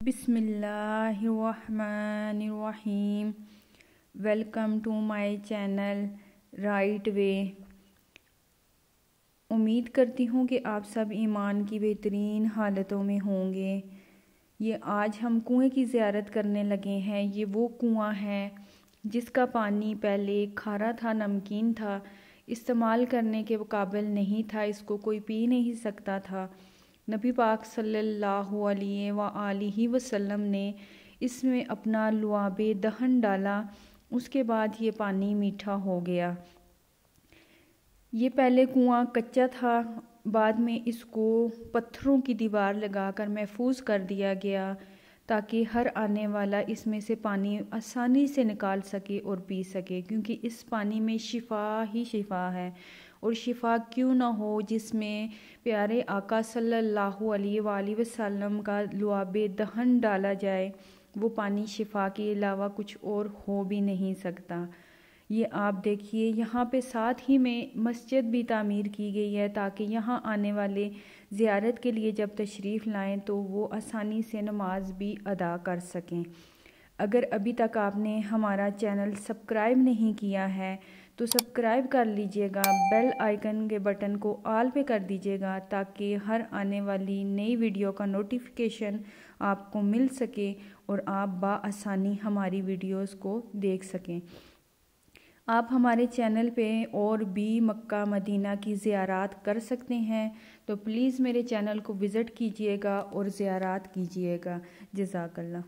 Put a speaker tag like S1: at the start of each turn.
S1: बिस्मिल्लाहिर्रहमानिर्रहीम। Welcome to my channel right way. उम्मीद करती हूँ कि आप सब ईमान की बेहतरीन हालतों में होंगे। ये आज हम कुएँ की ज़ियारत करने लगे हैं। ये वो कुआँ है जिसका पानी पहले खारा था, नमकीन था, इस्तेमाल करने के काबिल नहीं था, इसको कोई पी नहीं सकता था। नबी पाक सल्लल्लाहु अलैहि वसल्लम ने इसमें अपना लुआब दहन डाला, उसके बाद ये पानी मीठा हो गया। ये पहले कुआँ कच्चा था, बाद में इसको पत्थरों की दीवार लगाकर महफूज कर दिया गया, ताकि हर आने वाला इसमें से पानी आसानी से निकाल सके और पी सके, क्योंकि इस पानी में शिफा ही शिफा है। और शिफा क्यों ना हो जिसमें प्यारे आका सल्लल्लाहु अलैहि वसल्लम का लुआब दहन डाला जाए, वो पानी शिफा के अलावा कुछ और हो भी नहीं सकता। ये आप देखिए, यहाँ पे साथ ही में मस्जिद भी तामीर की गई है ताकि यहाँ आने वाले ज़ियारत के लिए जब तशरीफ़ लाएँ तो वो आसानी से नमाज़ भी अदा कर सकें। अगर अभी तक आपने हमारा चैनल सब्सक्राइब नहीं किया है तो सब्सक्राइब कर लीजिएगा, बेल आइकन के बटन को ऑल पे कर दीजिएगा, ताकि हर आने वाली नई वीडियो का नोटिफिकेशन आपको मिल सके और आप बसानी हमारी वीडियोस को देख सकें। आप हमारे चैनल पे और भी मक्का मदीना की ज़ियारात कर सकते हैं तो प्लीज़ मेरे चैनल को विज़िट कीजिएगा और ज़ियारात कीजिएगा। जजाकल्ला